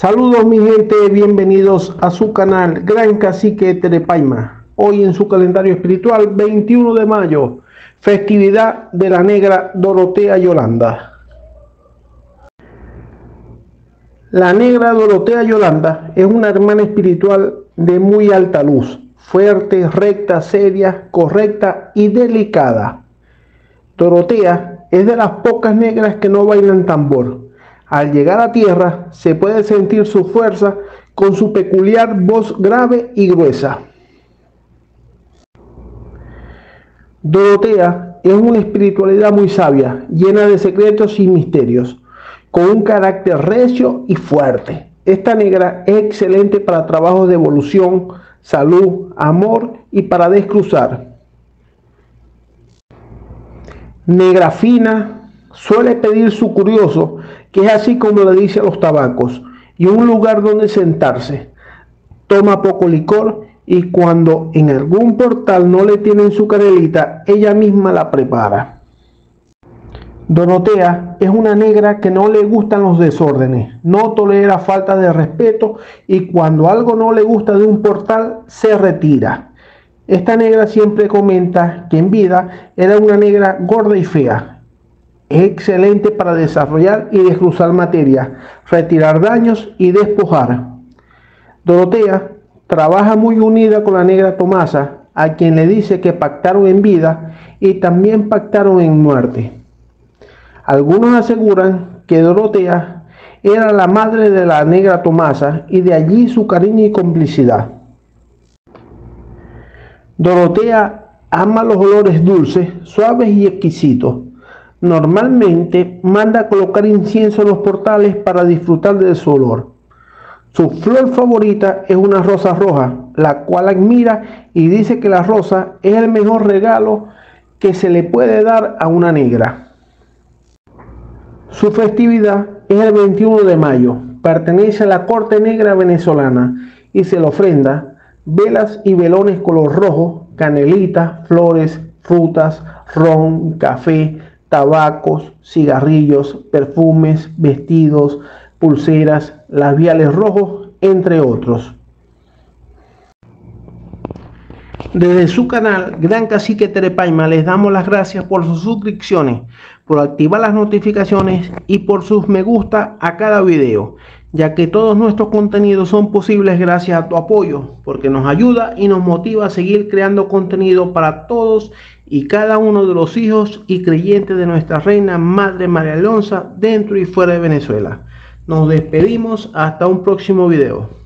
Saludos mi gente, bienvenidos a su canal Gran Cacique Terepaima. Hoy en su calendario espiritual, 21 de mayo, festividad de la negra Dorotea Yolanda. La negra Dorotea Yolanda es una hermana espiritual de muy alta luz, fuerte, recta, seria, correcta y delicada. Dorotea es de las pocas negras que no bailan tambor al llegar a tierra se puede sentir su fuerza con su peculiar voz grave y gruesa. Dorotea es una espiritualidad muy sabia, llena de secretos y misterios, con un carácter recio y fuerte. Esta negra es excelente para trabajos de evolución, salud, amor y para descruzar. Negra fina, suele pedir su curioso que es así como le dice a los tabacos, y un lugar donde sentarse. Toma poco licor y cuando en algún portal no le tienen su canelita, ella misma la prepara. Dorotea es una negra que no le gustan los desórdenes, no tolera falta de respeto y cuando algo no le gusta de un portal se retira. Esta negra siempre comenta que en vida era una negra gorda y fea es excelente para desarrollar y descruzar materia, retirar daños y despojar. Dorotea trabaja muy unida con la negra Tomasa, a quien le dice que pactaron en vida y también pactaron en muerte. Algunos aseguran que Dorotea era la madre de la negra Tomasa y de allí su cariño y complicidad. Dorotea ama los olores dulces, suaves y exquisitos Normalmente manda a colocar incienso en los portales para disfrutar de su olor. Su flor favorita es una rosa roja, la cual admira y dice que la rosa es el mejor regalo que se le puede dar a una negra. Su festividad es el 21 de mayo, pertenece a la corte negra venezolana y se le ofrenda velas y velones color rojo, canelitas, flores, frutas, ron, café, tabacos, cigarrillos, perfumes, vestidos, pulseras, labiales rojos, entre otros. Desde su canal Gran Cacique Terepaima les damos las gracias por sus suscripciones, por activar las notificaciones y por sus me gusta a cada video, ya que todos nuestros contenidos son posibles gracias a tu apoyo, porque nos ayuda y nos motiva a seguir creando contenido para todos y cada uno de los hijos y creyentes de nuestra reina Madre María Alonso dentro y fuera de Venezuela. Nos despedimos hasta un próximo video.